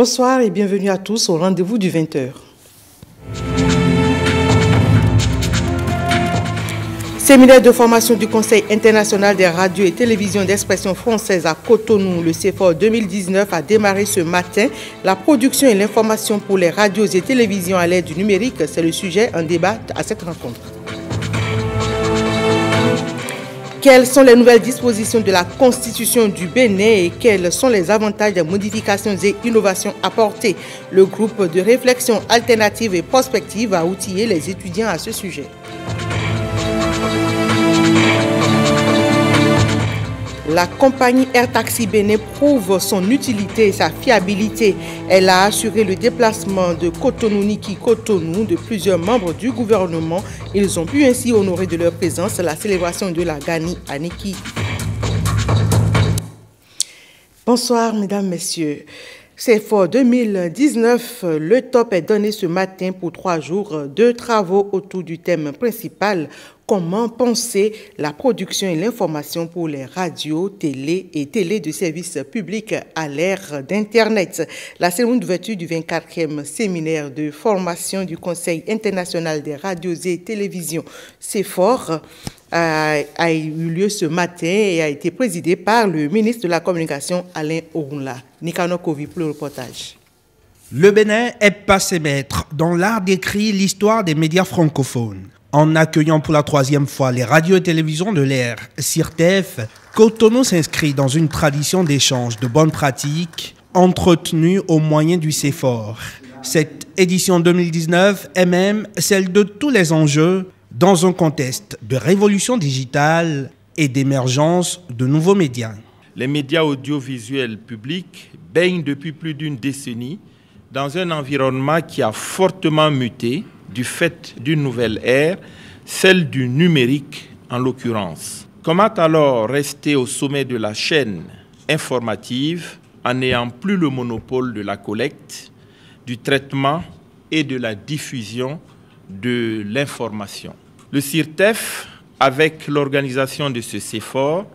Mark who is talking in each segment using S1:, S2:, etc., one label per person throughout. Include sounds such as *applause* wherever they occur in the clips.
S1: Bonsoir et bienvenue à tous au rendez-vous du 20h. Séminaire de formation du Conseil international des radios et télévisions d'expression française à Cotonou, le CFOR 2019 a démarré ce matin. La production et l'information pour les radios et télévisions à l'aide du numérique, c'est le sujet en débat à cette rencontre. Quelles sont les nouvelles dispositions de la Constitution du Bénin et quels sont les avantages des modifications et innovations apportées? Le groupe de réflexion alternative et prospective a outillé les étudiants à ce sujet. La compagnie Air Taxi Bénin prouve son utilité et sa fiabilité. Elle a assuré le déplacement de Cotonou-Niki Cotonou de plusieurs membres du gouvernement. Ils ont pu ainsi honorer de leur présence la célébration de la Gani à Niki. Bonsoir, mesdames, messieurs. C'est fort 2019. Le top est donné ce matin pour trois jours. Deux travaux autour du thème principal comment penser la production et l'information pour les radios, télé et télé de services publics à l'ère d'Internet. La cérémonie d'ouverture du 24e séminaire de formation du Conseil international des radios et télévisions CEFOR a, eu lieu ce matin et a été présidée par le ministre de la Communication Alain Orunla. Nikano Kovi pour le reportage.
S2: Le Bénin est passé maître dans l'art d'écrire l'histoire des médias francophones. En accueillant pour la troisième fois les radios et télévisions de l'ère CIRTEF, Cotonou s'inscrit dans une tradition d'échange de bonnes pratiques entretenues au moyen du CEFOR. Cette édition 2019 est même celle de tous les enjeux dans un contexte de révolution digitale et d'émergence de nouveaux médias.
S3: Les médias audiovisuels publics baignent depuis plus d'une décennie dans un environnement qui a fortement muté du fait d'une nouvelle ère, celle du numérique en l'occurrence. Comment alors rester au sommet de la chaîne informative en n'ayant plus le monopole de la collecte, du traitement et de la diffusion de l'information? Le CIRTEF, avec l'organisation de ce CEFOR,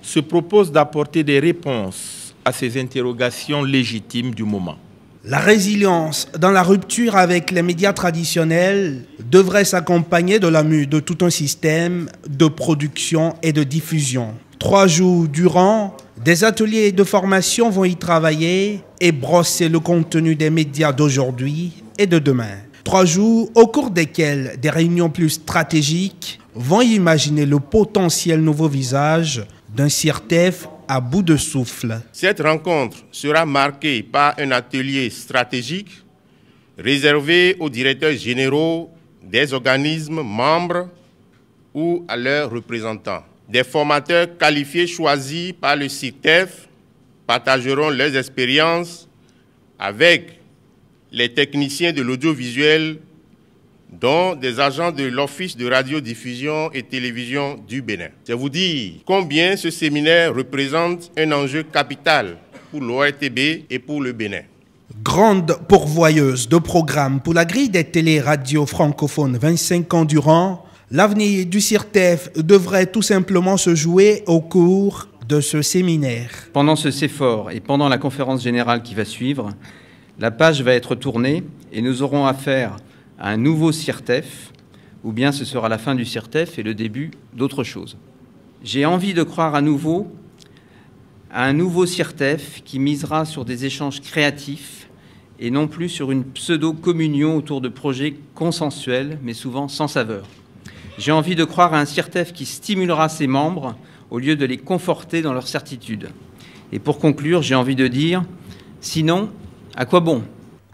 S3: se propose d'apporter des réponses à ces interrogations légitimes du moment.
S2: La résilience dans la rupture avec les médias traditionnels devrait s'accompagner de la mue de tout un système de production et de diffusion. Trois jours durant, des ateliers de formation vont y travailler et brosser le contenu des médias d'aujourd'hui et de demain. Trois jours au cours desquels des réunions plus stratégiques vont imaginer le potentiel nouveau visage d'un CIRTEF à bout de souffle.
S4: Cette rencontre sera marquée par un atelier stratégique réservé aux directeurs généraux des organismes membres ou à leurs représentants. Des formateurs qualifiés choisis par le CITEF partageront leurs expériences avec les techniciens de l'audiovisuel dont des agents de l'Office de radiodiffusion et télévision du Bénin. C'est vous dire combien ce séminaire représente un enjeu capital pour l'ORTB et pour le Bénin.
S2: Grande pourvoyeuse de programmes pour la grille des télé-radios francophones 25 ans durant, l'avenir du CIRTEF devrait tout simplement se jouer au cours de ce séminaire.
S5: Pendant ce CEFOR et pendant la conférence générale qui va suivre, la page va être tournée et nous aurons affaire un nouveau CIRTEF, ou bien ce sera la fin du CIRTEF et le début d'autre chose. J'ai envie de croire à nouveau à un nouveau CIRTEF qui misera sur des échanges créatifs et non plus sur une pseudo-communion autour de projets consensuels, mais souvent sans saveur. J'ai envie de croire à un CIRTEF qui stimulera ses membres au lieu de les conforter dans leur certitude. Et pour conclure, j'ai envie de dire, sinon, à quoi bon?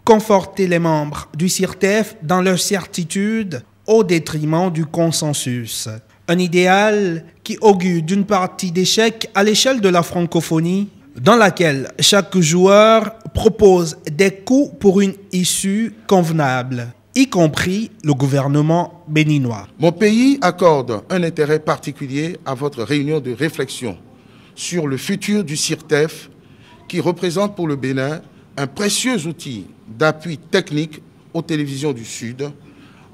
S2: Conforter les membres du CIRTEF dans leur certitude au détriment du consensus. Un idéal qui augure d'une partie d'échec à l'échelle de la francophonie, dans laquelle chaque joueur propose des coups pour une issue convenable, y compris le gouvernement béninois.
S6: Mon pays accorde un intérêt particulier à votre réunion de réflexion sur le futur du CIRTEF qui représente pour le Bénin un précieux outil d'appui technique aux télévisions du Sud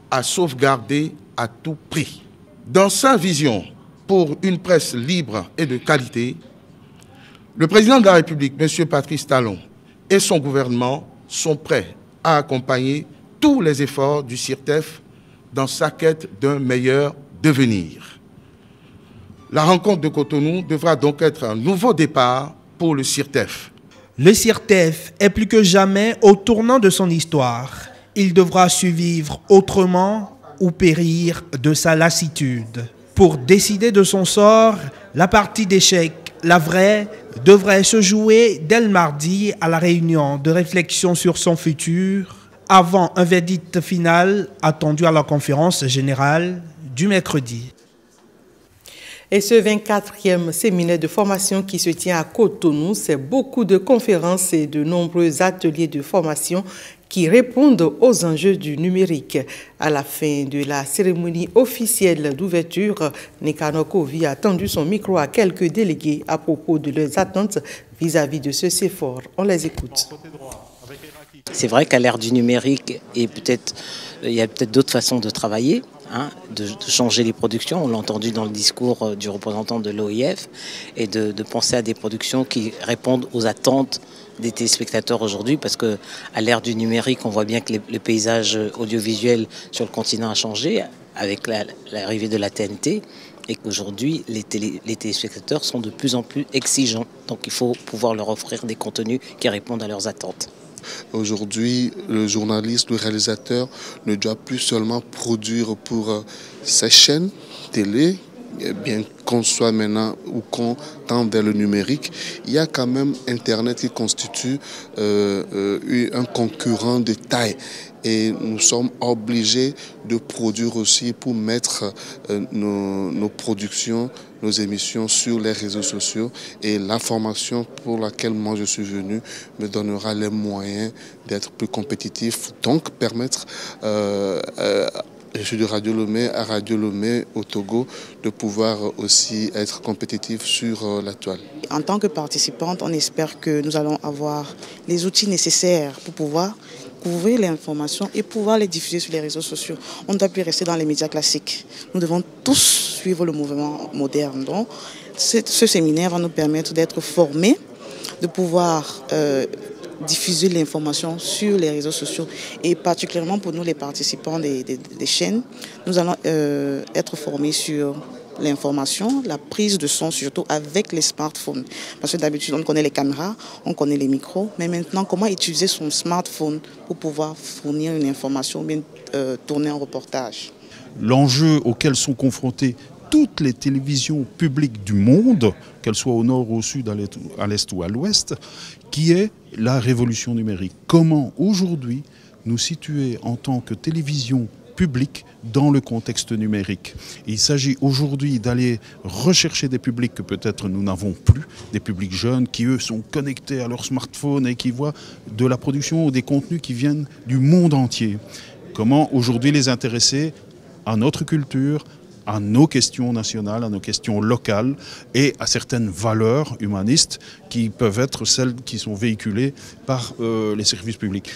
S6: à sauvegarder à tout prix. Dans sa vision pour une presse libre et de qualité, le président de la République, M. Patrice Talon, et son gouvernement sont prêts à accompagner tous les efforts du CIRTEF dans sa quête d'un meilleur devenir. La rencontre de Cotonou devra donc être un nouveau départ pour le CIRTEF.
S2: Le CIRTEF est plus que jamais au tournant de son histoire. Il devra survivre autrement ou périr de sa lassitude. Pour décider de son sort, la partie d'échec, la vraie, devrait se jouer dès le mardi à la réunion de réflexion sur son futur, avant un verdict final attendu à la conférence générale du mercredi.
S1: Et ce 24e séminaire de formation qui se tient à Cotonou, c'est beaucoup de conférences et de nombreux ateliers de formation qui répondent aux enjeux du numérique. À la fin de la cérémonie officielle d'ouverture, Nikano Kovi a tendu son micro à quelques délégués à propos de leurs attentes vis-à-vis de ce CFOR. On les écoute.
S7: C'est vrai qu'à l'ère du numérique, et peut-être il y a peut-être d'autres façons de travailler. Hein, de, changer les productions. On l'a entendu dans le discours euh, du représentant de l'OIF et de, penser à des productions qui répondent aux attentes des téléspectateurs aujourd'hui parce que à l'ère du numérique, on voit bien que le paysage audiovisuel sur le continent a changé avec l'arrivée de la TNT et qu'aujourd'hui les, les, téléspectateurs sont de plus en plus exigeants. Donc il faut pouvoir leur offrir des contenus qui répondent à leurs attentes.
S8: Aujourd'hui, le journaliste, le réalisateur ne doit plus seulement produire pour euh, sa chaîne télé, eh bien qu'on soit maintenant ou qu'on tend vers le numérique, il y a quand même Internet qui constitue euh, euh, un concurrent de taille et nous sommes obligés de produire aussi pour mettre nos, nos, productions, nos émissions sur les réseaux sociaux et l'information pour laquelle moi je suis venu me donnera les moyens d'être plus compétitif, donc permettre euh, euh, je suis de Radio Lomé à Radio Lomé au Togo de pouvoir aussi être compétitif sur euh, la toile.
S9: En tant que participante, on espère que nous allons avoir les outils nécessaires pour pouvoir couvrir l'information et pouvoir les diffuser sur les réseaux sociaux. On ne doit plus rester dans les médias classiques. Nous devons tous suivre le mouvement moderne. Donc, ce séminaire va nous permettre d'être formés, de pouvoir euh, diffuser l'information sur les réseaux sociaux et particulièrement pour nous les participants des, chaînes, nous allons euh, être formés sur l'information, la prise de son surtout avec les smartphones. Parce que d'habitude, on connaît les caméras, on connaît les micros, mais maintenant, comment utiliser son smartphone pour pouvoir fournir une information, bien euh, tourner un reportage?
S10: L'enjeu auquel sont confrontées toutes les télévisions publiques du monde, qu'elles soient au nord, au sud, à l'est ou à l'ouest, qui est la révolution numérique. Comment aujourd'hui nous situer en tant que télévision public dans le contexte numérique. Il s'agit aujourd'hui d'aller rechercher des publics que peut-être nous n'avons plus, des publics jeunes qui eux sont connectés à leur smartphone et qui voient de la production ou des contenus qui viennent du monde entier. Comment aujourd'hui les intéresser à notre culture, à nos questions nationales, à nos questions locales et à certaines valeurs humanistes qui peuvent être celles qui sont véhiculées par euh, les services publics.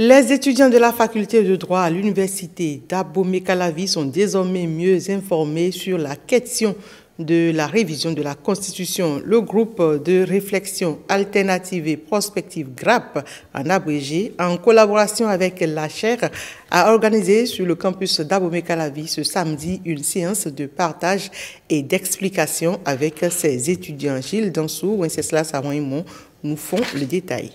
S1: Les étudiants de la faculté de droit à l'université d'Abomey-Calavi sont désormais mieux informés sur la question de la révision de la Constitution. Le groupe de réflexion alternative et prospective GRAP, en abrégé, en collaboration avec la chaire, a organisé sur le campus d'Abomey-Calavi ce samedi une séance de partage et d'explication avec ses étudiants. Gilles Dansou, Wenceslas Sarouimont nous font le détail.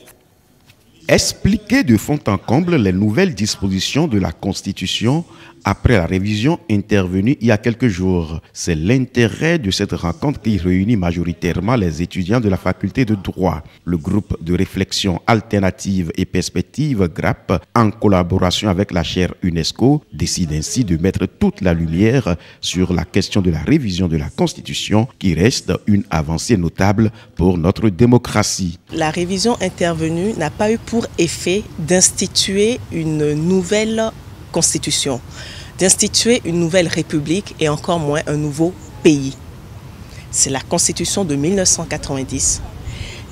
S11: Expliquer de fond en comble les nouvelles dispositions de la Constitution après la révision intervenue il y a quelques jours. C'est l'intérêt de cette rencontre qui réunit majoritairement les étudiants de la faculté de droit. Le groupe de réflexion alternative et perspective GRAP, en collaboration avec la chaire UNESCO, décide ainsi de mettre toute la lumière sur la question de la révision de la Constitution qui reste une avancée notable pour notre démocratie.
S12: La révision intervenue n'a pas eu pour effet d'instituer une nouvelle constitution, d'instituer une nouvelle république et encore moins un nouveau pays. C'est la constitution de 1990,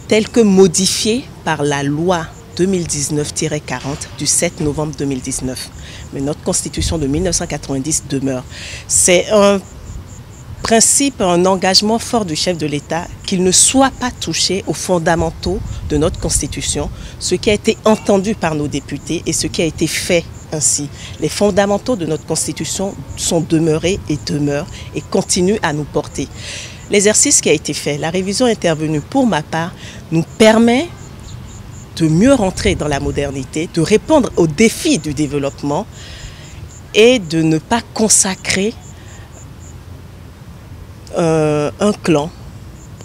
S12: telle que modifiée par la loi 2019-40 du 7 novembre 2019. Mais notre constitution de 1990 demeure. C'est un principe, un engagement fort du chef de l'État qu'il ne soit pas touché aux fondamentaux de notre Constitution, ce qui a été entendu par nos députés et ce qui a été fait ainsi. Les fondamentaux de notre Constitution sont demeurés et demeurent et continuent à nous porter. L'exercice qui a été fait, la révision intervenue pour ma part, nous permet de mieux rentrer dans la modernité, de répondre aux défis du développement et de ne pas consacrer euh, un clan,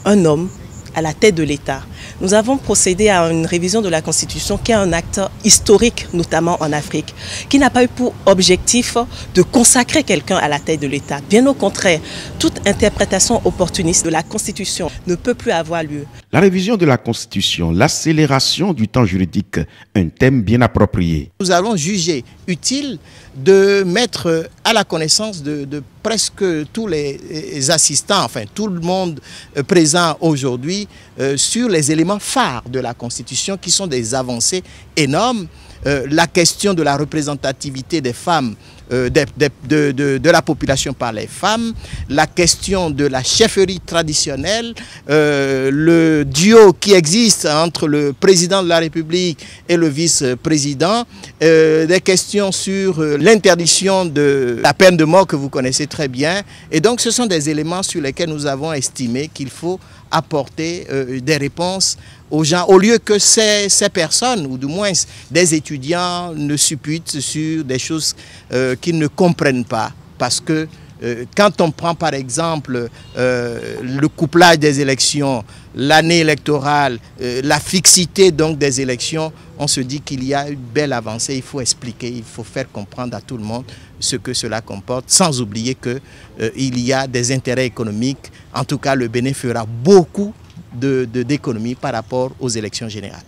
S12: un homme à la tête de l'État. Nous avons procédé à une révision de la Constitution qui est un acte historique, notamment en Afrique, qui n'a pas eu pour objectif de consacrer quelqu'un à la tête de l'État. Bien au contraire, toute interprétation opportuniste de la Constitution ne peut plus avoir lieu.
S11: La révision de la Constitution, l'accélération du temps juridique, un thème bien approprié.
S13: Nous allons juger utile de mettre à la connaissance de, presque tous les assistants, enfin tout le monde euh, présent aujourd'hui, euh, sur les éléments phares de la Constitution qui sont des avancées énormes. Euh, la question de la représentativité des femmes euh, de, la population par les femmes, la question de la chefferie traditionnelle, euh, le duo qui existe entre le président de la République et le vice-président, des questions sur l'interdiction de la peine de mort que vous connaissez très bien. Et donc ce sont des éléments sur lesquels nous avons estimé qu'il faut apporter des réponses aux gens, au lieu que ces, ces, personnes, ou du moins des étudiants, ne supputent sur des choses euh, qu'ils ne comprennent pas. Parce que euh, quand on prend par exemple euh, le couplage des élections, l'année électorale, la fixité donc des élections, on se dit qu'il y a une belle avancée, il faut expliquer, il faut faire comprendre à tout le monde ce que cela comporte, sans oublier qu'il y a des intérêts économiques. En tout cas, le bénéfice fera beaucoup d'économie par rapport aux élections générales.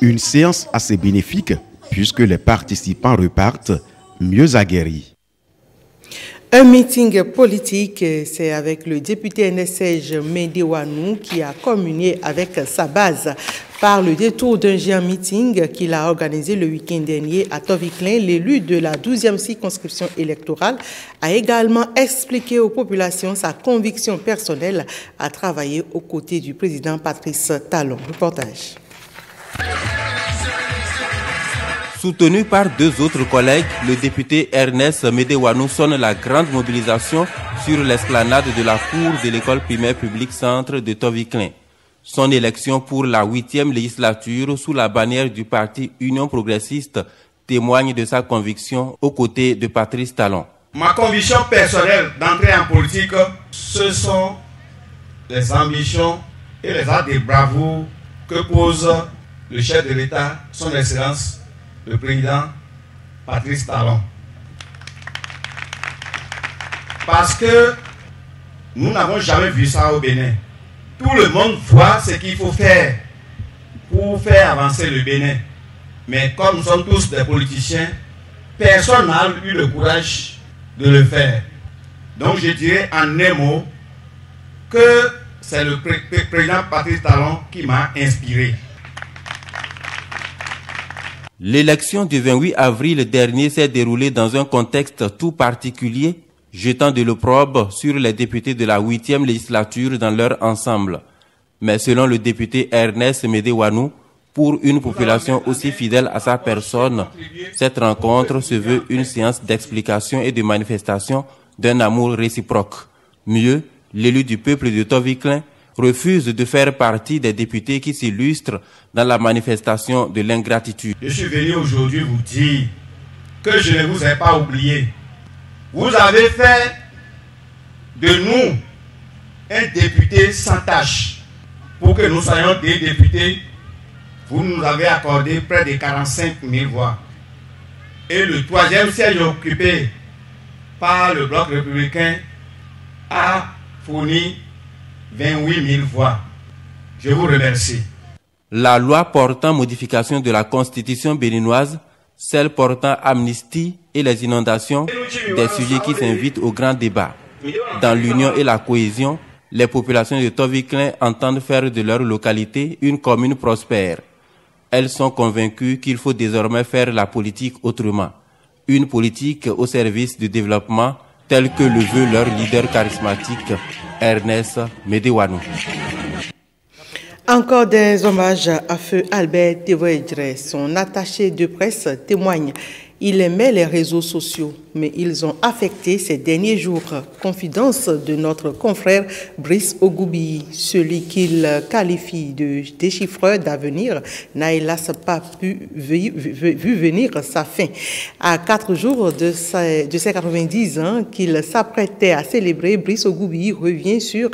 S11: Une séance assez bénéfique puisque les participants repartent mieux aguerris.
S1: Un meeting politique, c'est avec le député NSEJ Mendewanou qui a communié avec sa base par le détour d'un géant meeting qu'il a organisé le week-end dernier à Toviklin. L'élu de la 12e circonscription électorale a également expliqué aux populations sa conviction personnelle à travailler aux côtés du président Patrice Talon. Reportage.
S14: Soutenu par deux autres collègues, le député Ernest Medewanou sonne la grande mobilisation sur l'esplanade de la cour de l'école primaire publique centre de Toviklin. Son élection pour la huitième législature sous la bannière du parti Union progressiste témoigne de sa conviction aux côtés de Patrice Talon.
S15: Ma conviction personnelle d'entrer en politique, ce sont les ambitions et les actes de bravoure que pose le chef de l'État, son Excellence, le président Patrice Talon. Parce que nous n'avons jamais vu ça au Bénin. Tout le monde voit ce qu'il faut faire pour faire avancer le Bénin. Mais comme nous sommes tous des politiciens, personne n'a eu le courage de le faire. Donc je dirais en un mot que c'est le président Patrice Talon qui m'a inspiré.
S14: L'élection du 28 avril dernier s'est déroulée dans un contexte tout particulier, jetant de l'opprobre sur les députés de la huitième législature dans leur ensemble. Mais selon le député Ernest Medewanou, pour une population aussi fidèle à sa personne, cette rencontre se veut une séance d'explication et de manifestation d'un amour réciproque. Mieux, l'élu du peuple de Toviklin refuse de faire partie des députés qui s'illustrent dans la manifestation de l'ingratitude.
S15: Je suis venu aujourd'hui vous dire que je ne vous ai pas oublié. Vous avez fait de nous un député sans tâche. Pour que nous soyons des députés, vous nous avez accordé près de 45 000 voix. Et le troisième siège occupé par le bloc républicain a fourni 28 000 voix. Je vous remercie.
S14: La loi portant modification de la constitution béninoise, celle portant amnistie et les inondations, des sujets qui s'invitent au grand débat. Dans l'union et la cohésion, les populations de Toviklin entendent faire de leur localité une commune prospère. Elles sont convaincues qu'il faut désormais faire la politique autrement. Une politique au service du développement tel que le veut leur leader charismatique, Ernest Medewanu.
S1: Encore des hommages à feu Albert Tevoedre. Son attaché de presse témoigne. Il aimait les réseaux sociaux mais ils ont affecté ces derniers jours. Confidence de notre confrère Brice Ogoubi, celui qu'il qualifie de déchiffreur d'avenir, n'a hélas pas pu vu, venir sa fin. À quatre jours de, ses, de 90 ans qu'il s'apprêtait à célébrer, Brice Ogoubi revient sur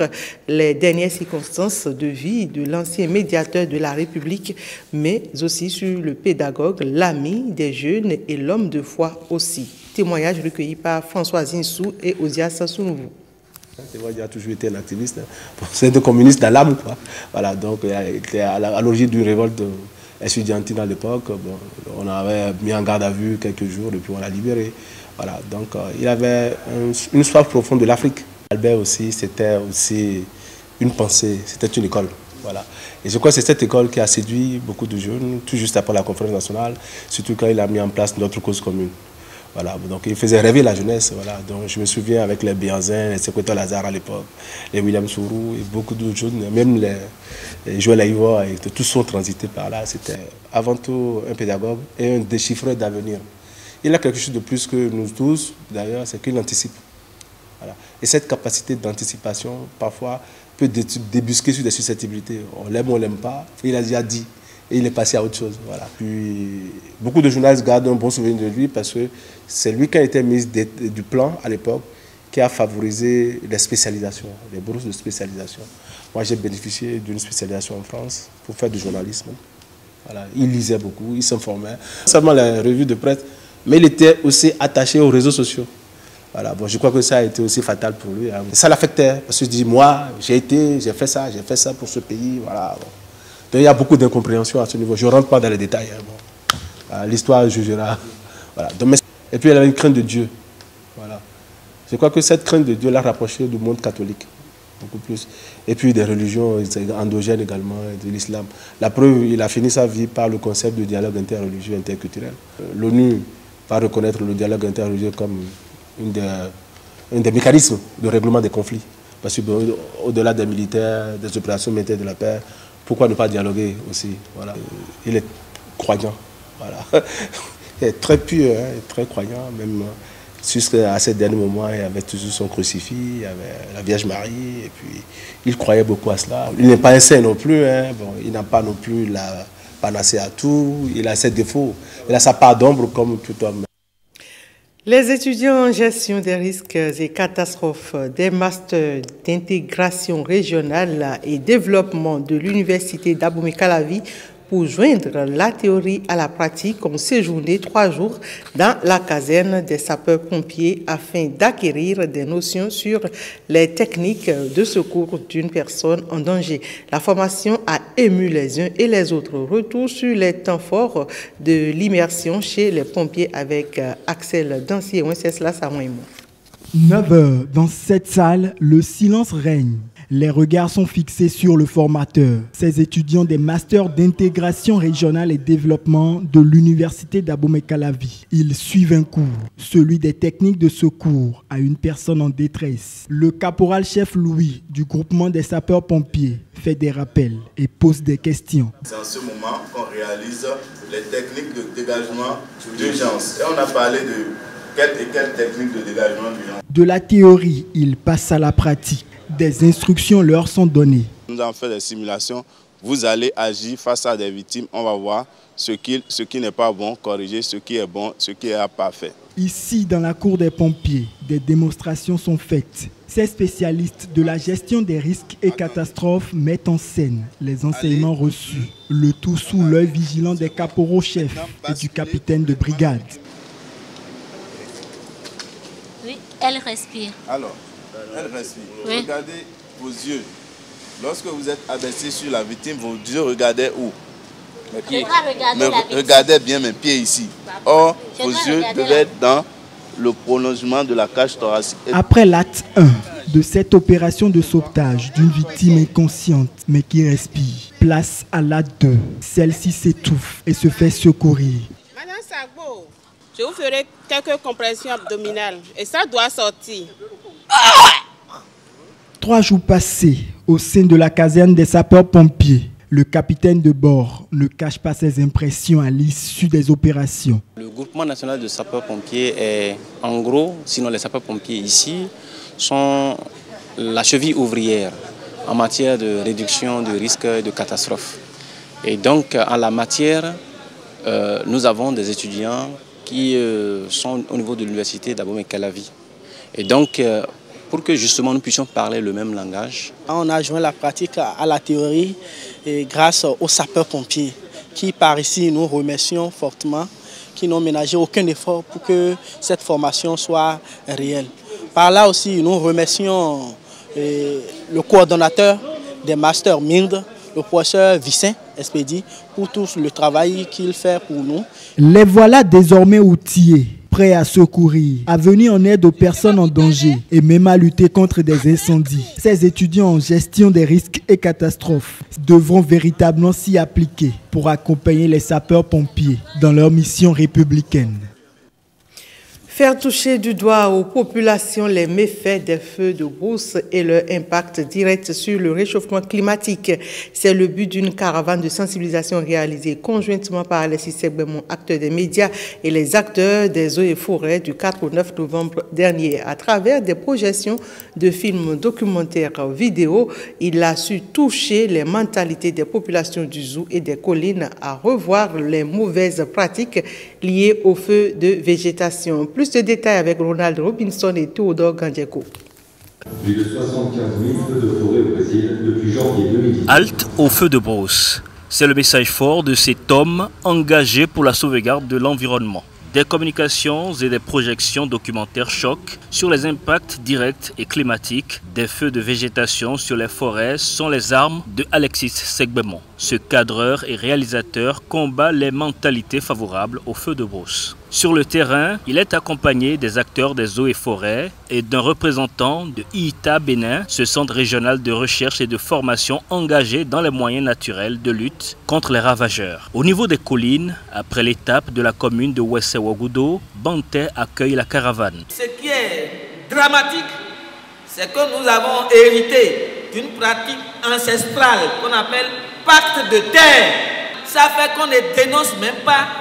S1: les dernières circonstances de vie de l'ancien médiateur de la République, mais aussi sur le pédagogue, l'ami des jeunes et l'homme de foi aussi témoignage recueilli par Françoise Insou et Osias Sounouvou.
S16: Il a toujours été un activiste. *laughs* C'est un communiste dans l'âme. Voilà, donc à l'origine d'une révolte estudiantine à l'époque. Bon, on avait mis en garde à vue quelques jours et puis on l'a libéré. Voilà, donc euh, il avait une soif profonde de l'Afrique. Albert aussi, c'était aussi une pensée, c'était une école. Voilà. Et je crois c'est cette école qui a séduit beaucoup de jeunes, tout juste après la conférence nationale, surtout quand il a mis en place notre cause commune. Voilà, donc il faisait rêver la jeunesse. Voilà. Donc je me souviens avec les Bianzin, les secrétaires Lazare à l'époque, les William Sourou et beaucoup d'autres jeunes, même les, Joël et tous sont transités par là. C'était avant tout un pédagogue et un déchiffreur d'avenir. Il a quelque chose de plus que nous tous, d'ailleurs, c'est qu'il anticipe. Et cette capacité d'anticipation, parfois, peut débusquer sur des susceptibilités. On l'aime ou on l'aime pas. Il a déjà dit et il est passé à autre chose. Voilà. Puis, beaucoup de journalistes gardent un bon souvenir de lui parce que c'est lui qui a été mis du plan à l'époque qui a favorisé les spécialisations, les bourses de spécialisation. Moi, j'ai bénéficié d'une spécialisation en France pour faire du journalisme. Voilà. Il lisait beaucoup, il s'informait. Seulement les revues de presse, mais il était aussi attaché aux réseaux sociaux. Voilà. Bon, je crois que ça a été aussi fatal pour lui. Hein. Ça l'affectait parce que je dis, moi, j'ai été, j'ai fait ça, j'ai fait ça pour ce pays. Voilà il y a beaucoup d'incompréhension à ce niveau. Je ne rentre pas dans les détails. Hein, ah, l'histoire jugera. Voilà. et puis, elle avait une crainte de Dieu. Voilà. Je crois que cette crainte de Dieu l'a rapproché du monde catholique. Beaucoup plus. Et puis des religions endogènes également, de l'islam. La preuve, il a fini sa vie par le concept de dialogue interreligieux, interculturel. L'ONU va reconnaître le dialogue interreligieux comme une des, un des mécanismes de règlement des conflits. Parce qu'au-delà des militaires, des opérations militaires de la paix, pourquoi ne pas dialoguer aussi voilà. Il est croyant. Voilà. *laughs* Il est très pur, hein, très croyant, même jusqu'à ces derniers moments, il avait toujours son crucifix, il avait la Vierge Marie, et puis il croyait beaucoup à cela. Il n'est pas un saint non plus, hein. bon, il n'a pas non plus la panacée à tout, il a ses défauts, il a sa part d'ombre comme tout homme.
S1: Les étudiants en gestion des risques et catastrophes des masters d'intégration régionale et développement de l'Université d'Abomey-Calavi pour joindre la théorie à la pratique ont séjourné trois jours dans la caserne des sapeurs-pompiers afin d'acquérir des notions sur les techniques de secours d'une personne en danger. La formation a ému les uns et les autres. Retour sur les temps forts de l'immersion chez les pompiers avec Axel Dancier, Wenceslas Samoïmo.
S17: 9 heures dans cette salle, le silence règne. Les regards sont fixés sur le formateur. Ces étudiants des masters d'intégration régionale et développement de l'université d'Abomey-Calavi. Ils suivent un cours, celui des techniques de secours à une personne en détresse. Le caporal-chef Louis du groupement des sapeurs-pompiers fait des rappels et pose des questions.
S18: C'est en ce moment qu'on réalise les techniques de dégagement d'urgence. Et on a parlé de quelle et quelle technique de dégagement d'urgence.
S17: De la théorie, il passe à la pratique des instructions leur sont données.
S18: Nous avons fait des simulations. Vous allez agir face à des victimes. On va voir ce qui, ce qui n'est pas bon, corriger ce qui est bon, ce qui est parfait.
S17: Ici, dans la cour des pompiers, des démonstrations sont faites. Ces spécialistes de la gestion des risques et catastrophes mettent en scène les enseignements reçus, le tout sous l'œil vigilant des caporaux chefs et du capitaine de brigade.
S19: Oui, elle respire.
S18: Alors, elle respire. Regardez vos yeux. Lorsque vous êtes abaissé sur la victime, vos yeux regardez où? Mes pieds. regardez bien mes pieds ici. Or, vos yeux devaient être dans le prolongement de la cage thoracique.
S17: Après l'acte 1 de cette opération de sauvetage d'une victime inconsciente mais qui respire, place à l'acte 2. Celle-ci s'étouffe et se fait secourir.
S20: Je vous ferai quelques compressions abdominales et ça doit sortir.
S17: Trois jours passés au sein de la caserne des sapeurs-pompiers. Le capitaine de bord ne cache pas ses impressions à l'issue des opérations.
S21: Le groupement national de sapeurs-pompiers est, en gros, sinon les sapeurs-pompiers ici, sont la cheville ouvrière en matière de réduction de risques de catastrophes. Et donc, en la matière, euh, nous avons des étudiants qui euh, sont au niveau de l'université d'Abomey Calavi. Et donc, euh, pour que justement nous puissions parler le même langage.
S22: On a joint la pratique à la théorie et grâce aux sapeurs-pompiers qui par ici nous remercions fortement, qui n'ont ménagé aucun effort pour que cette formation soit réelle. Par là aussi, nous remercions le coordonnateur des masters MILD, le professeur Vicin Espédi, pour tout le travail qu'il fait pour nous.
S17: Les voilà désormais outillés prêts à secourir, à venir en aide aux personnes en danger et même à lutter contre des incendies. Ces étudiants en gestion des risques et catastrophes devront véritablement s'y appliquer pour accompagner les sapeurs-pompiers dans leur mission républicaine.
S1: Faire toucher du doigt aux populations les méfaits des feux de brousse et leur impact direct sur le réchauffement climatique. C'est le but d'une caravane de sensibilisation réalisée conjointement par les systèmes acteurs des médias et les acteurs des eaux et forêts du 4 au 9 novembre dernier. À travers des projections de films documentaires vidéo, il a su toucher les mentalités des populations du zoo et des collines à revoir les mauvaises pratiques liées aux feux de végétation. Plus de détails avec Ronald Robinson et Théodore Gandjeko.
S23: Plus de 75 000 feux de forêt au Brésil depuis janvier 2010.
S24: Halte au feu de brousse. C'est le message fort de cet homme engagé pour la sauvegarde de l'environnement. Des communications et des projections documentaires choquent sur les impacts directs et climatiques des feux de végétation sur les forêts sont les armes de Alexis Segbemont. Ce cadreur et réalisateur combat les mentalités favorables aux feux de brousse. Sur le terrain, il est accompagné des acteurs des eaux et forêts et d'un représentant de IITA Bénin, ce centre régional de recherche et de formation engagé dans les moyens naturels de lutte contre les ravageurs. Au niveau des collines, après l'étape de la commune de Wessewagudo, Banté accueille la caravane.
S25: Ce qui est dramatique, c'est que nous avons hérité d'une pratique ancestrale qu'on appelle pacte de terre. Ça fait qu'on ne dénonce même pas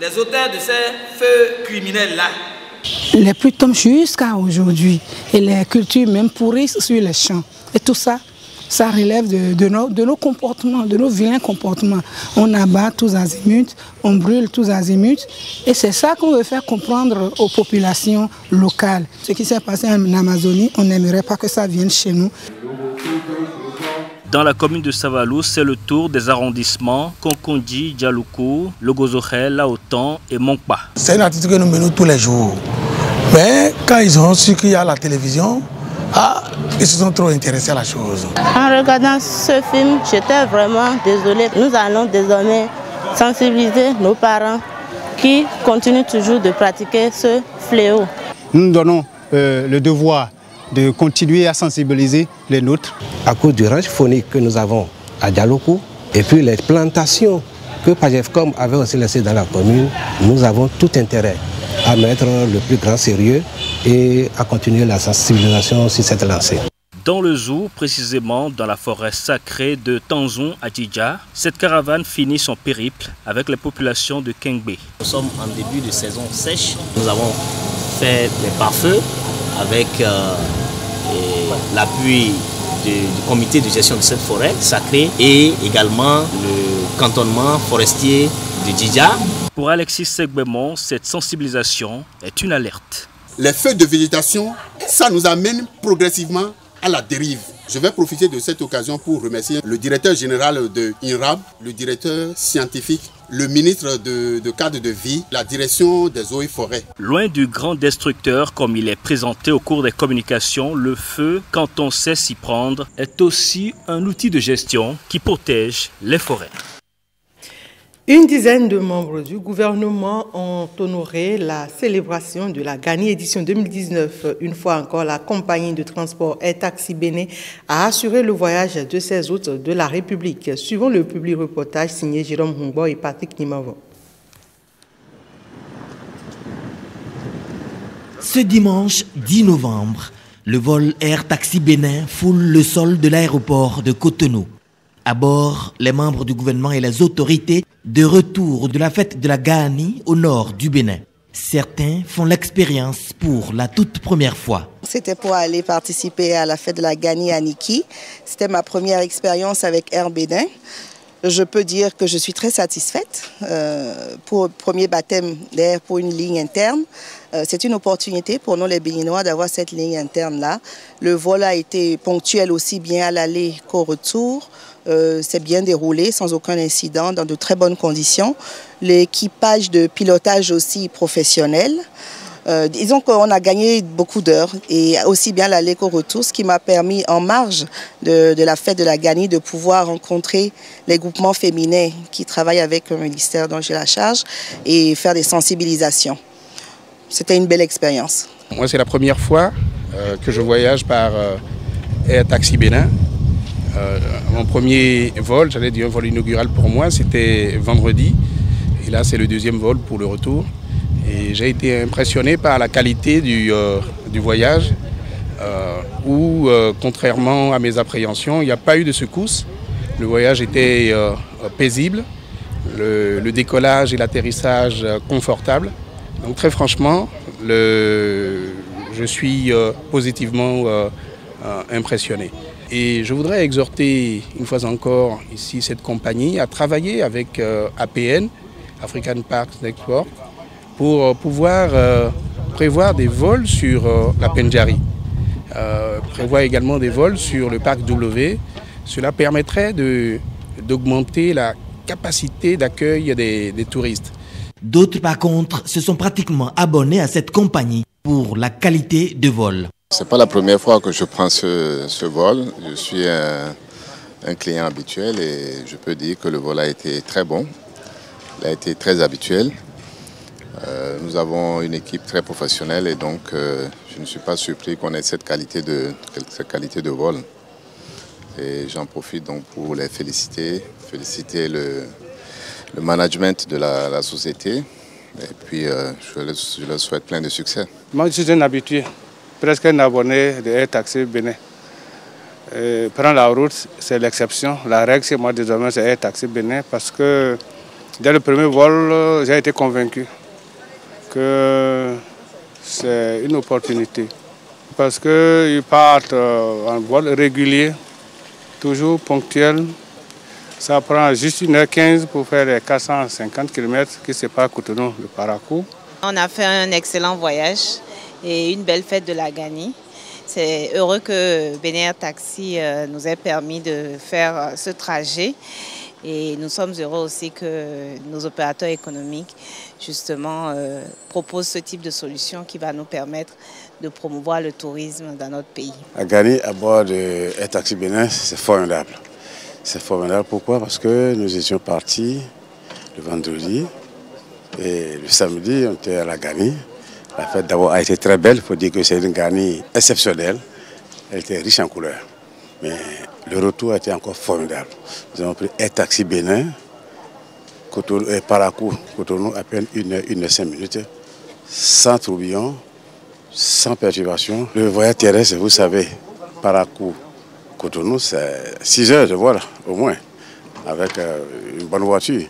S25: les auteurs de ces feux criminels-là.
S26: Les pluies tombent jusqu'à aujourd'hui et les cultures même pourrissent sur les champs. Et tout ça, ça relève de, nos, de nos, comportements, de nos vilains comportements. On abat tous azimuts, on brûle tous azimuts. Et c'est ça qu'on veut faire comprendre aux populations locales. Ce qui s'est passé en Amazonie, on n'aimerait pas que ça vienne chez nous.
S24: Dans la commune de Savalou, c'est le tour des arrondissements Konkondi, Djaloukou, Logozohel, Laotan et Monkpa.
S27: C'est une activité que nous menons tous les jours. Mais quand ils ont su qu'il y a la télévision, ah, ils se sont trop intéressés à la chose.
S28: En regardant ce film, j'étais vraiment désolée. Nous allons désormais sensibiliser nos parents qui continuent toujours de pratiquer ce fléau.
S29: Nous nous donnons euh, le devoir de continuer à sensibiliser les nôtres.
S30: À cause du ranch phonique que nous avons à Dialokou et puis les plantations que Pagefcom avait aussi laissées dans la commune, nous avons tout intérêt à mettre le plus grand sérieux et à continuer la sensibilisation sur cette lancée.
S24: Dans le zoo, précisément dans la forêt sacrée de Tanzon à Djidja, cette caravane finit son périple avec les populations de Kengbe.
S31: Nous sommes en début de saison sèche. Nous avons fait des pare-feux avec euh, l'appui du, comité de gestion de cette forêt sacrée et également le cantonnement forestier de Djidja.
S24: Pour Alexis Segbemont, cette sensibilisation est une alerte.
S32: Les feux de végétation, ça nous amène progressivement à la dérive. Je vais profiter de cette occasion pour remercier le directeur général de INRAB, le directeur scientifique, le ministre de, cadre de vie, la direction des eaux et forêts.
S24: Loin du grand destructeur comme il est présenté au cours des communications, le feu, quand on sait s'y prendre, est aussi un outil de gestion qui protège les forêts.
S1: Une dizaine de membres du gouvernement ont honoré la célébration de la Gani édition 2019. Une fois encore, la compagnie de transport Air Taxi Béné a assuré le voyage de 16 hôtes de la République. Suivant le public reportage signé Jérôme Humbo et Patrick Nimavon.
S31: Ce dimanche 10 novembre, le vol Air Taxi Bénin foule le sol de l'aéroport de Cotonou. À bord, les membres du gouvernement et les autorités de retour de la fête de la Gani au nord du Bénin. Certains font l'expérience pour la toute première fois.
S33: C'était pour aller participer à la fête de la Gani à Niki. C'était ma première expérience avec Air Bénin. Je peux dire que je suis très satisfaite euh, pour le premier baptême d'air pour une ligne interne. Euh, c'est une opportunité pour nous les Béninois d'avoir cette ligne interne-là. Le vol a été ponctuel aussi bien à l'aller qu'au retour. Euh, c'est bien déroulé sans aucun incident, dans de très bonnes conditions. L'équipage de pilotage aussi professionnel. Euh, disons qu'on a gagné beaucoup d'heures et aussi bien l'aller qu'au retour, ce qui m'a permis en marge de, la fête de la Gani de pouvoir rencontrer les groupements féminins qui travaillent avec le ministère dont j'ai la charge et faire des sensibilisations. C'était une belle expérience.
S28: Moi, c'est la première fois euh, que je voyage par euh, Air Taxi Bénin. Mon premier vol, j'allais dire un vol inaugural pour moi, c'était vendredi. Et là, c'est le deuxième vol pour le retour. Et j'ai été impressionné par la qualité du, euh, voyage, euh, où, euh, contrairement à mes appréhensions, il n'y a pas eu de secousse. Le voyage était paisible, le, décollage et l'atterrissage confortable. Donc très franchement, je suis positivement impressionné. Et je voudrais exhorter une fois encore ici cette compagnie à travailler avec APN, African Parks Export, pour euh, pouvoir euh, prévoir des vols sur euh, la Pendjari. prévoir également des vols sur le parc W. Cela permettrait d'augmenter la capacité d'accueil des, des touristes.
S31: D'autres, par contre, se sont pratiquement abonnés à cette compagnie pour la qualité de vol.
S34: Ce n'est pas la première fois que je prends ce, ce vol. Je suis un, client habituel et je peux dire que le vol a été très bon. Il a été très habituel. Euh, nous avons une équipe très professionnelle et donc euh, je ne suis pas surpris qu'on ait cette qualité de, cette qualité de vol. Et j'en profite donc pour les féliciter, féliciter le, le management de la, société et puis euh, je, leur, souhaite plein de succès.
S35: Moi je suis un habitué, presque un abonné de Air Taxi Bénin. prendre la route, c'est l'exception. La règle, c'est moi désormais, c'est Air Taxi Bénin parce que dès le premier vol, j'ai été convaincu que c'est une opportunité. Parce qu'ils partent euh, en vol régulier, toujours ponctuel. Ça prend juste 1h15 pour faire les 450 km qui séparent Cotonou de Paracou.
S36: On a fait un excellent voyage et une belle fête de la Gani. C'est heureux que Bénér Taxi euh, nous ait permis de faire euh, ce trajet. Et nous sommes heureux aussi que nos opérateurs économiques, justement, euh, proposent ce type de solution qui va nous permettre de promouvoir le tourisme dans notre pays.
S37: À gagner à bord de Air Taxi Bénin, c'est formidable. C'est formidable pourquoi? Parce que nous étions partis le vendredi et le samedi, on était à la Gani. La fête d'abord a été très belle, il faut dire que c'est une Gani exceptionnelle. Elle était riche en couleurs. Mais le retour été encore formidable. Nous avons pris un taxi Bénin, Cotonou, et Paracou, Cotonou, à peine une heure, une heure cinq minutes, sans tourbillon, sans perturbation. Le voyage terrestre, vous savez, Paracou, Cotonou, c'est 6 heures de vol au moins, avec euh, une bonne voiture.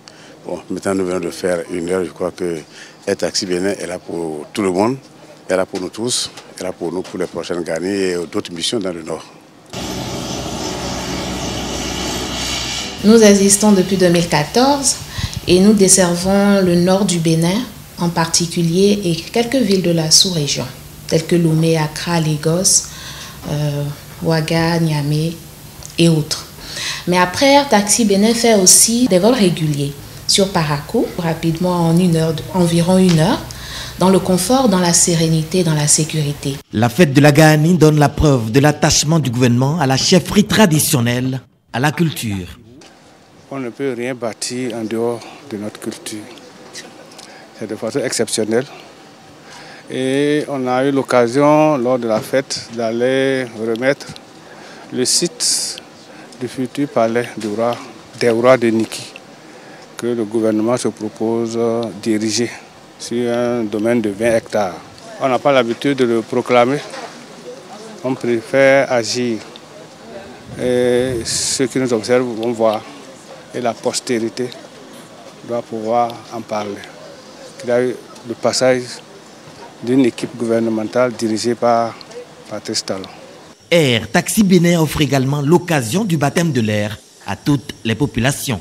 S37: Maintenant nous venons de faire une heure, je crois que un taxi Bénin est là pour tout le monde, est là pour nous tous, est là pour nous pour les prochaines gagnées et d'autres missions dans le Nord.
S26: Nous existons depuis 2014 et nous desservons le nord du Bénin en particulier et quelques villes de la sous-région telles que Lomé, Accra, Lagos, euh, Ouaga, Niamey et autres. Mais après, Air Taxi Bénin fait aussi des vols réguliers sur Parakou, rapidement en une heure, environ une heure, dans le confort, dans la sérénité, dans la sécurité.
S31: La fête de la Gani donne la preuve de l'attachement du gouvernement à la chefferie traditionnelle, à la culture
S35: on ne peut rien bâtir en dehors de notre culture. C'est de façon exceptionnelle. Et on a eu l'occasion, lors de la fête, d'aller remettre le site du futur palais du roi, des rois de Niki, que le gouvernement se propose de diriger sur un domaine de 20 hectares.
S38: On n'a pas l'habitude de le proclamer. On préfère agir. Et ceux qui nous observent vont voir. Et la postérité doit pouvoir en parler. Il y a eu le passage d'une équipe gouvernementale dirigée par Patrice Talon.
S31: Air Taxi Bénin offre également l'occasion du baptême de l'air à toutes les populations.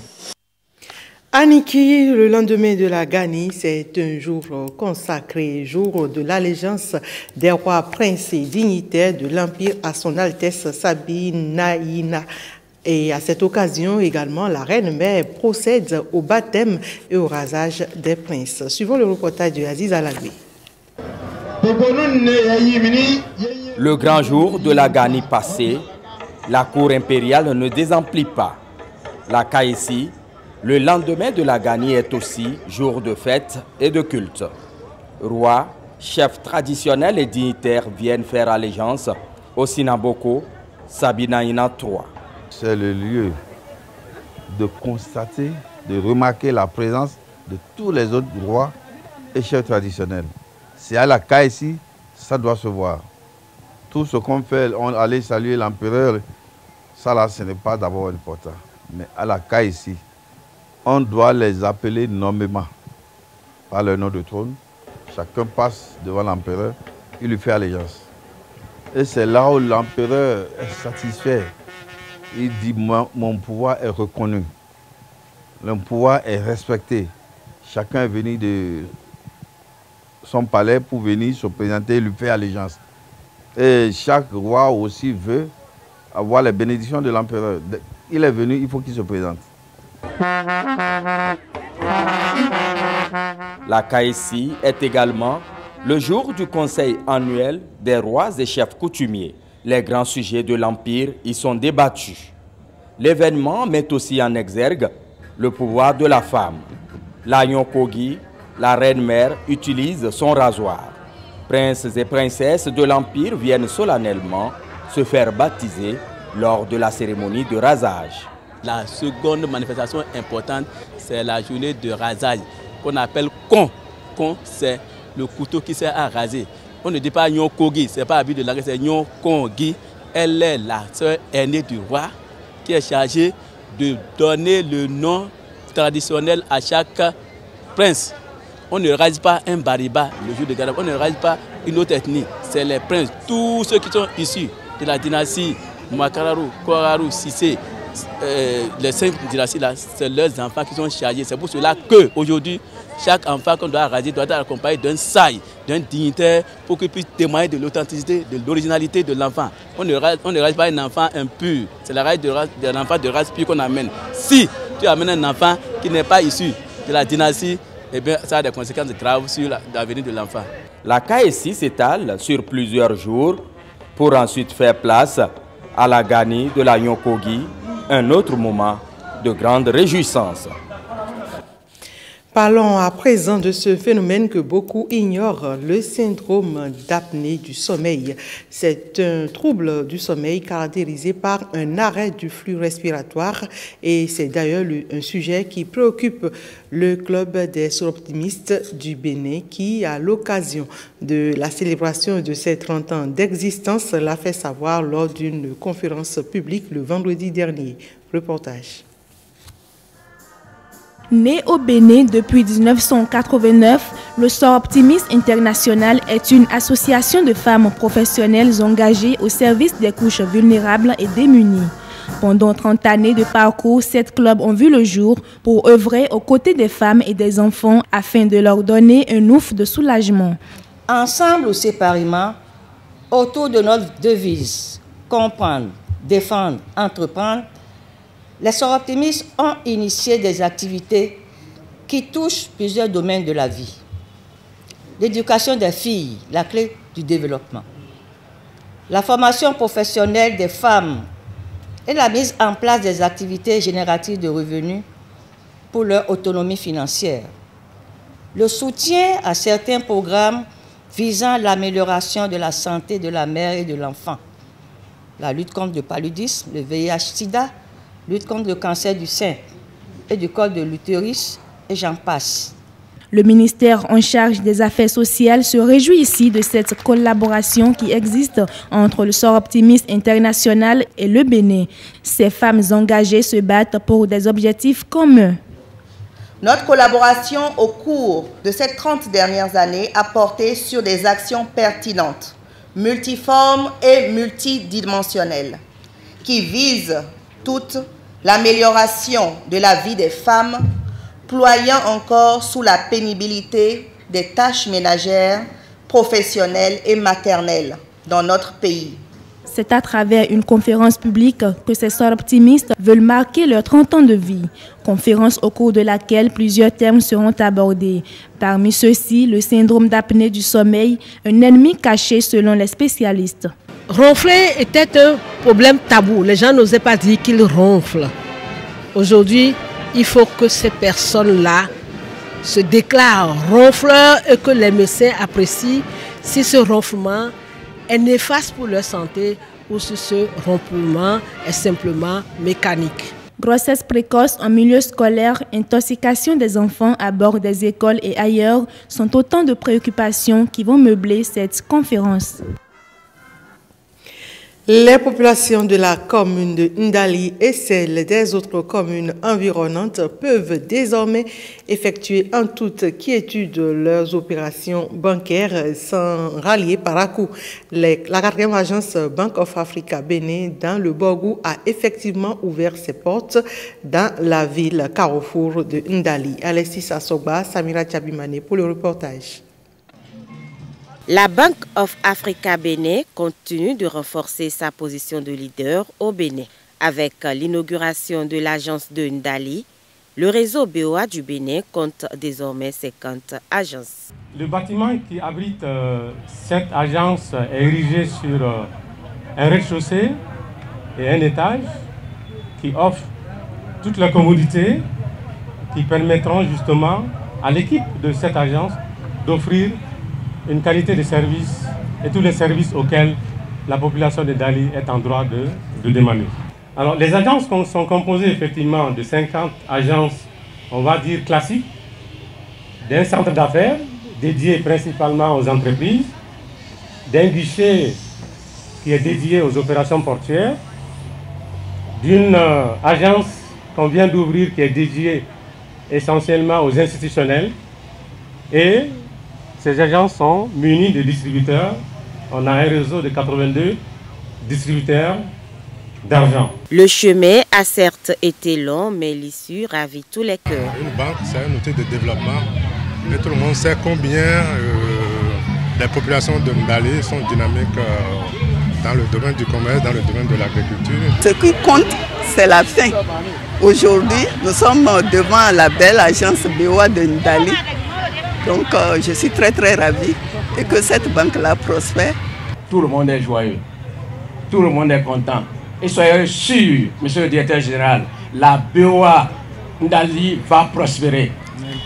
S1: Aniki, le lendemain de la Gani, c'est un jour consacré, jour de l'allégeance des rois, princes et dignitaires de l'Empire à son Altesse Sabine Naïna. Et à cette occasion également, la reine-mère procède au baptême et au rasage des princes. Suivons le reportage de Aziz Alagui.
S23: Le grand jour de la Gani passé, la cour impériale ne désemplit pas. La Kaïsi, le lendemain de la Gani est aussi jour de fête et de culte. Rois, chefs traditionnels et dignitaires viennent faire allégeance au Sinaboko, Sabina Ina III.
S39: C'est le lieu de constater, de remarquer la présence de tous les autres rois et chefs traditionnels. C'est à la Kaïsi, ça doit se voir. Tout ce qu'on fait, on allait saluer l'empereur, ça là, ce n'est pas d'abord important. Mais à la Kaïsi, on doit les appeler nommément par leur nom de trône. Chacun passe devant l'empereur, il lui fait allégeance. Et c'est là où l'empereur est satisfait. Il dit, mon, pouvoir est reconnu. Le pouvoir est respecté. Chacun est venu de son palais pour venir se présenter et lui faire allégeance. Et chaque roi aussi veut avoir les bénédictions de l'empereur. Il est venu, il faut qu'il se présente.
S23: La Kaïsi est également le jour du conseil annuel des rois et chefs coutumiers. Les grands sujets de l'Empire y sont débattus. L'événement met aussi en exergue le pouvoir de la femme. La Kogi, la reine-mère, utilise son rasoir. Princes et princesses de l'Empire viennent solennellement se faire baptiser lors de la cérémonie de rasage.
S40: La seconde manifestation importante, c'est la journée de rasage qu'on appelle kon. Kon, c'est le couteau qui sert à raser. On ne dit pas Nyon Kogi, ce n'est pas habitude de langue, c'est Nyon Kongi. Elle est la sœur aînée du roi qui est chargée de donner le nom traditionnel à chaque prince. On ne rase pas un bariba le jour de Gadab, on ne rase pas une autre ethnie. C'est les princes, tous ceux qui sont issus de la dynastie Makararu, Koraru, Sissé, euh, les cinq dynasties c'est leurs enfants qui sont chargés. C'est pour cela que aujourd'hui, chaque enfant qu'on doit raser doit être accompagné d'un saille, d'un dignitaire, pour qu'il puisse témoigner de l'authenticité, de l'originalité de l'enfant. On ne rase, on ne rase pas un enfant impur. C'est la race de enfant de race pure qu'on amène. Si tu amènes un enfant qui n'est pas issu de la dynastie eh bien, ça a des conséquences graves sur l'avenir de l'enfant.
S23: La KSI s'étale sur plusieurs jours pour ensuite faire place à la Gani de la Yonkogi, un autre moment de grande réjouissance.
S1: Parlons à présent de ce phénomène que beaucoup ignorent, le syndrome d'apnée du sommeil. C'est un trouble du sommeil caractérisé par un arrêt du flux respiratoire et c'est d'ailleurs un sujet qui préoccupe le club des optimistes du Bénin qui, à l'occasion de la célébration de ses 30 ans d'existence, l'a fait savoir lors d'une conférence publique le vendredi dernier. Reportage.
S28: Né au Bénin depuis 1989, le Sort Optimiste International est une association de femmes professionnelles engagées au service des couches vulnérables et démunies. Pendant 30 années de parcours, sept clubs ont vu le jour pour œuvrer aux côtés des femmes et des enfants afin de leur donner un ouf de soulagement.
S41: Ensemble ou séparément, autour de notre devise, comprendre, défendre, entreprendre, les sœurs optimistes ont initié des activités qui touchent plusieurs domaines de la vie. L'éducation des filles, la clé du développement. La formation professionnelle des femmes et la mise en place des activités génératives de revenus pour leur autonomie financière. Le soutien à certains programmes visant l'amélioration de la santé de la mère et de l'enfant. La lutte contre le paludisme, le VIH-Sida, lutte contre le cancer du sein et du col de l'utérus, et j'en passe.
S42: Le ministère en charge des Affaires sociales se réjouit ici de cette collaboration qui existe entre le Sort Optimiste International et le Bénin. Ces femmes engagées se battent pour des objectifs communs.
S33: Notre collaboration au cours de ces 30 dernières années a porté sur des actions pertinentes, multiformes et multidimensionnelles, qui visent toute l'amélioration de la vie des femmes, ployant encore sous la pénibilité des tâches ménagères, professionnelles et maternelles dans notre pays.
S42: C'est à travers une conférence publique que ces sœurs optimistes veulent marquer leurs 30 ans de vie. Conférence au cours de laquelle plusieurs thèmes seront abordés. Parmi ceux-ci, le syndrome d'apnée du sommeil, un ennemi caché selon les spécialistes.
S26: Ronfler était un problème tabou. Les gens n'osaient pas dire qu'ils ronflent. Aujourd'hui, il faut que ces personnes-là se déclarent ronfleurs et que les médecins apprécient si ce ronflement est néfaste pour leur santé ou si ce ronflement est simplement mécanique.
S42: Grossesse précoce en milieu scolaire, intoxication des enfants à bord des écoles et ailleurs sont autant de préoccupations qui vont meubler cette conférence.
S1: Les populations de la commune de Ndali et celles des autres communes environnantes peuvent désormais effectuer en toute quiétude leurs opérations bancaires sans rallier par à coup. La quatrième agence Bank of Africa Bénin dans le Borgou a effectivement ouvert ses portes dans la ville carrefour de Ndali. Alexis Assoba, Samira Tchabimane pour le reportage.
S28: La Bank of Africa Bénin continue de renforcer sa position de leader au Bénin. Avec l'inauguration de l'agence de Ndali, le réseau BOA du Bénin compte désormais 50 agences.
S43: Le bâtiment qui abrite euh, cette agence est érigé sur euh, un rez-de-chaussée et un étage qui offre toutes les commodités qui permettront justement à l'équipe de cette agence d'offrir une qualité de service et tous les services auxquels la population de Dali est en droit de, de demander. Alors, les agences sont composées effectivement de 50 agences, on va dire classiques, d'un centre d'affaires dédié principalement aux entreprises, d'un guichet qui est dédié aux opérations portuaires, d'une euh, agence qu'on vient d'ouvrir qui est dédiée essentiellement aux institutionnels et ces agences sont munies de distributeurs. On a un réseau de 82 distributeurs d'argent.
S28: Le chemin a certes été long, mais l'issue ravit tous les cœurs.
S39: Une banque, c'est un outil de développement. Et tout le monde sait combien euh, les populations de Mbali sont dynamiques euh, dans le domaine du commerce, dans le domaine de l'agriculture.
S31: Ce qui compte, c'est la fin. Aujourd'hui, nous sommes devant la belle agence BOA de Ndali donc euh, je suis très très ravi et que cette banque-là prospère.
S44: Tout le monde est joyeux, tout le monde est content. Et soyez sûr, monsieur le directeur général, la BOA Ndali va prospérer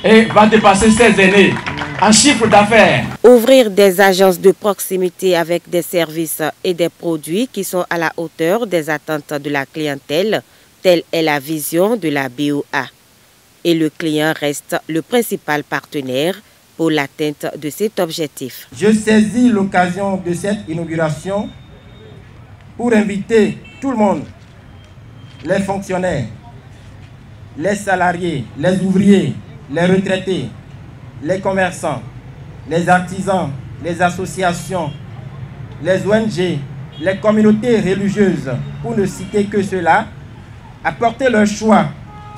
S44: et va dépasser ses aînés en chiffre d'affaires.
S28: Ouvrir des agences de proximité avec des services et des produits qui sont à la hauteur des attentes de la clientèle, telle est la vision de la BOA. Et le client reste le principal partenaire pour l'atteinte de cet objectif.
S44: Je saisis l'occasion de cette inauguration pour inviter tout le monde, les fonctionnaires, les salariés, les ouvriers, les retraités, les commerçants, les artisans, les associations, les ONG, les communautés religieuses, pour ne citer que cela, à porter leur choix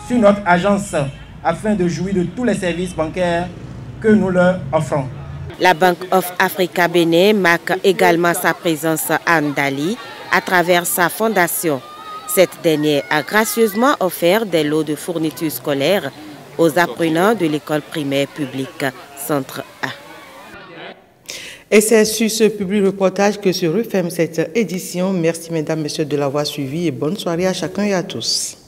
S44: sur notre agence afin de jouir de tous les services bancaires que nous leur offrons.
S28: La Bank of Africa Bénin marque également sa présence à Ndali à travers sa fondation. Cette dernière a gracieusement offert des lots de fournitures scolaires aux apprenants de l'école primaire publique Centre A.
S1: Et c'est sur ce public reportage que se referme cette édition. Merci mesdames, messieurs de l'avoir suivi et bonne soirée à chacun et à tous.